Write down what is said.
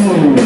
mesmo.